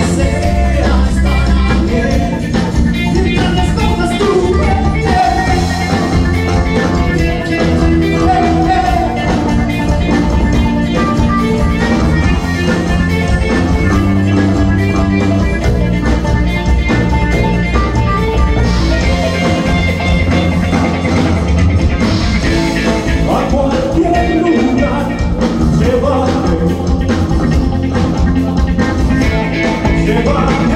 say Llévame